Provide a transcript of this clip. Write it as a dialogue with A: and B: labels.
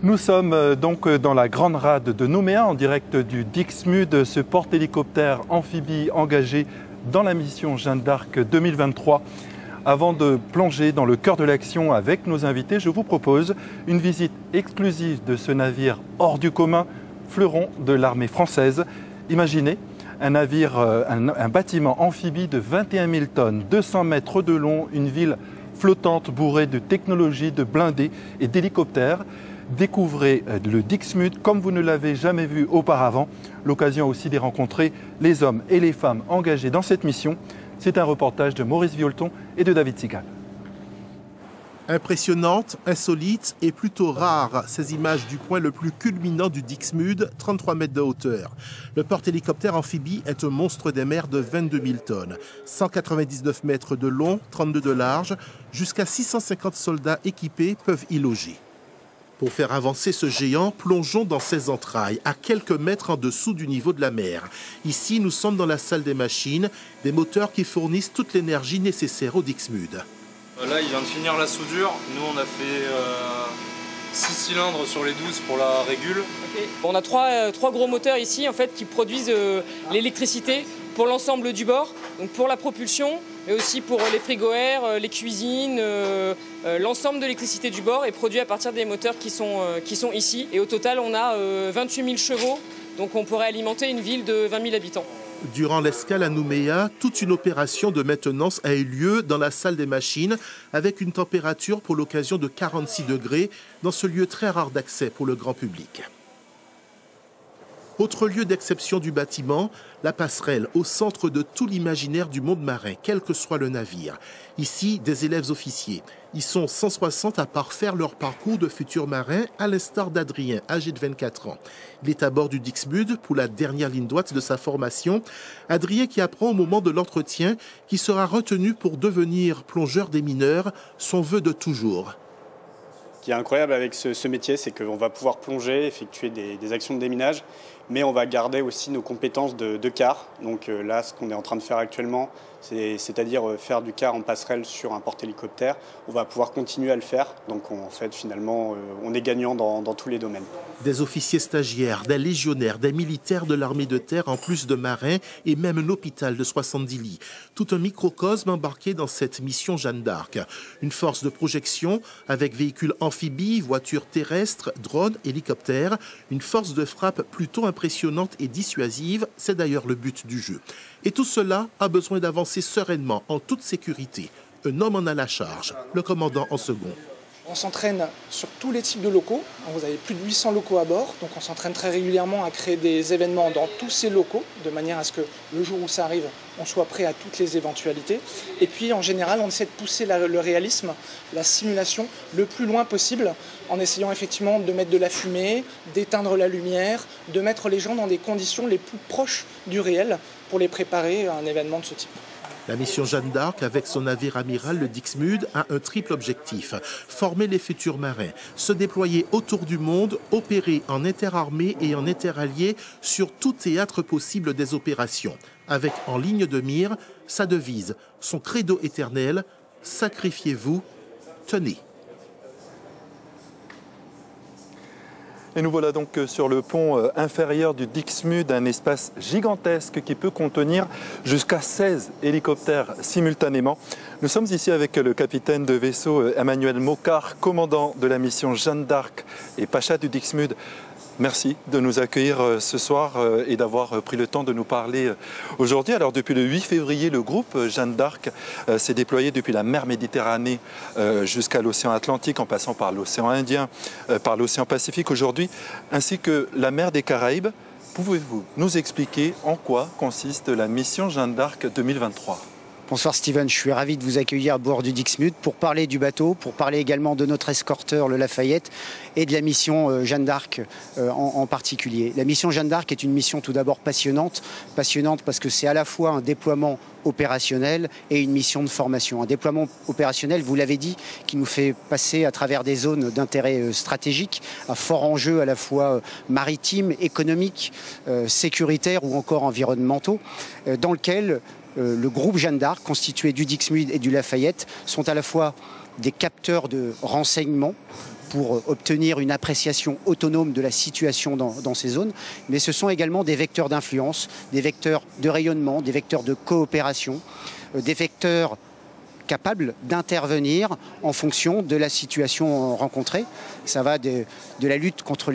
A: Nous sommes euh, donc dans la grande rade de Nouméa en direct du Dixmude, ce porte-hélicoptère amphibie engagé dans la mission Jeanne d'Arc 2023. Avant de plonger dans le cœur de l'action avec nos invités, je vous propose une visite exclusive de ce navire hors du commun, fleuron de l'armée française. Imaginez un navire, euh, bâtiment amphibie de 21 000 tonnes, 200 mètres de long, une ville flottante bourrée de technologies, de blindés et d'hélicoptères. Découvrez euh, le Dixmude comme vous ne l'avez jamais vu auparavant. L'occasion aussi de rencontrer les hommes et les femmes engagés dans cette mission. C'est un reportage de Maurice Violton et de David Sigal.
B: Impressionnante, insolite et plutôt rare, ces images du point le plus culminant du Dixmude, 33 mètres de hauteur. Le porte-hélicoptère amphibie est un monstre des mers de 22 000 tonnes, 199 mètres de long, 32 de large, jusqu'à 650 soldats équipés peuvent y loger. Pour faire avancer ce géant, plongeons dans ses entrailles, à quelques mètres en dessous du niveau de la mer. Ici, nous sommes dans la salle des machines, des moteurs qui fournissent toute l'énergie nécessaire au Dixmude.
C: Là, il vient de finir la soudure. Nous, on a fait 6 euh, cylindres sur les 12 pour la régule.
D: Okay. On a trois, euh, trois, gros moteurs ici en fait, qui produisent euh, l'électricité pour l'ensemble du bord, donc pour la propulsion, mais aussi pour les frigos air, les cuisines, euh, euh, l'ensemble de l'électricité du bord est produit à partir des moteurs qui sont, euh, qui sont ici. Et au total, on a 28 000 chevaux, donc on pourrait alimenter une ville de 20 000 habitants.
B: Durant l'escale à Nouméa, toute une opération de maintenance a eu lieu dans la salle des machines avec une température pour l'occasion de 46 degrés dans ce lieu très rare d'accès pour le grand public. Autre lieu d'exception du bâtiment, la passerelle au centre de tout l'imaginaire du monde marin, quel que soit le navire. Ici, des élèves officiers. Ils sont 160 à parfaire leur parcours de futurs marins, à l'instar d'Adrien, âgé de 24 ans. Il est à bord du Dixmude pour la dernière ligne droite de sa formation. Adrien qui apprend au moment de l'entretien qu'il sera retenu pour devenir plongeur des mineurs, son vœu de toujours.
E: Ce qui est incroyable avec ce, métier, c'est qu'on va pouvoir plonger, effectuer des actions de déminage, mais on va garder aussi nos compétences de, car. Donc euh, là, ce qu'on est en train de faire actuellement, c'est-à-dire faire du car en passerelle sur un porte-hélicoptère, on va pouvoir continuer à le faire. Donc en fait, finalement, euh, on est gagnant dans, dans tous les domaines.
B: Des officiers stagiaires, des légionnaires, des militaires de l'armée de terre, en plus de marins, et même un hôpital de 70 lits. Tout un microcosme embarqué dans cette mission Jeanne d'Arc. Une force de projection avec véhicules amphibies, voitures terrestres, drones, hélicoptères. Une force de frappe plutôt impressionnante et dissuasive, c'est d'ailleurs le but du jeu. Et tout cela a besoin d'avancer sereinement, en toute sécurité. Un homme en a la charge, le commandant en second.
F: On s'entraîne sur tous les types de locaux. Vous avez plus de 800 locaux à bord, donc on s'entraîne très régulièrement à créer des événements dans tous ces locaux, de manière à ce que le jour où ça arrive, on soit prêt à toutes les éventualités. Et puis en général, on essaie de pousser le réalisme, la simulation, le plus loin possible, en essayant effectivement de mettre de la fumée, d'éteindre la lumière, de mettre les gens dans des conditions les plus proches du réel pour les préparer à un événement de ce type.
B: La mission Jeanne d'Arc, avec son navire amiral, le Dixmude, a un triple objectif. Former les futurs marins, se déployer autour du monde, opérer en interarmée et en interallié sur tout théâtre possible des opérations. Avec en ligne de mire sa devise, son credo éternel, sacrifiez-vous, tenez.
A: Et nous voilà donc sur le pont inférieur du Dixmude, un espace gigantesque qui peut contenir jusqu'à 16 hélicoptères simultanément. Nous sommes ici avec le capitaine de vaisseau Emmanuel Mocard, commandant de la mission Jeanne d'Arc et Pacha du Dixmude. Merci de nous accueillir ce soir et d'avoir pris le temps de nous parler aujourd'hui. Alors depuis le 8 février, le groupe Jeanne d'Arc s'est déployé depuis la mer Méditerranée jusqu'à l'océan Atlantique en passant par l'océan Indien, par l'océan Pacifique aujourd'hui, ainsi que la mer des Caraïbes. Pouvez-vous nous expliquer en quoi consiste la mission Jeanne d'Arc 2023
G: Bonsoir Steven, je suis ravi de vous accueillir à bord du Dixmude pour parler du bateau, pour parler également de notre escorteur, le Lafayette, et de la mission Jeanne d'Arc en, en, particulier. La mission Jeanne d'Arc est une mission tout d'abord passionnante, passionnante parce que c'est à la fois un déploiement opérationnel et une mission de formation. Un déploiement opérationnel, vous l'avez dit, qui nous fait passer à travers des zones d'intérêt stratégique, à fort enjeu à la fois maritime, économique, euh, sécuritaire ou encore environnementaux, euh, dans lequel le groupe Jeanne d'Arc, constitué du Dixmude et du Lafayette, sont à la fois des capteurs de renseignements pour obtenir une appréciation autonome de la situation dans, ces zones, mais ce sont également des vecteurs d'influence, des vecteurs de rayonnement, des vecteurs de coopération, euh, des vecteurs capables d'intervenir en fonction de la situation rencontrée. Ça va de, de la lutte contre